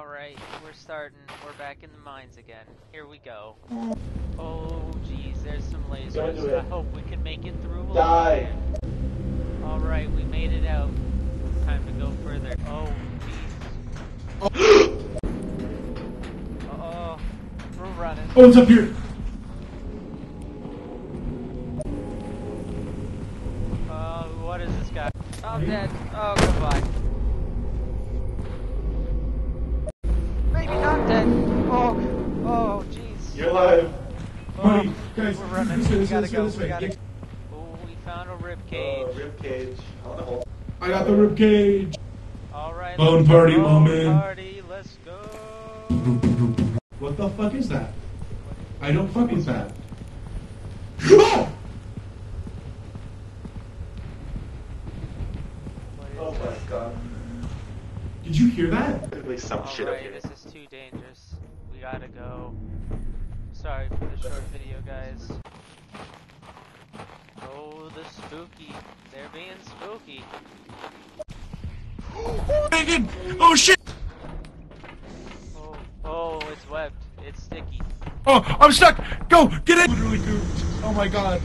Alright, we're starting. We're back in the mines again. Here we go. Oh, jeez, there's some lasers. I hope we can make it through. Die. Alright, we made it out. Time to go further. Oh, jeez. Uh-oh. We're running. Oh, it's up here. Uh, what is this guy? I'm dead. Oh, goodbye. Maybe. Oh, oh, jeez. You're alive. Oh, Buddy, guys, we're running. this way, We this gotta this way, go. this We way. gotta. Get- Oh, we found a rib Oh, cage. rib cage. On the hole. I got the rib cage. All right. Bone party go. moment. Party. Let's go. What the fuck is that? I don't fuck with that. Oh! Oh my god. Did you hear that? There's like some shit up here. Gotta go. Sorry for the short video, guys. Oh, the spooky. They're being spooky. Megan! Oh shit! Oh, oh, it's webbed. It's sticky. Oh, I'm stuck! Go! Get gooped. Oh my god.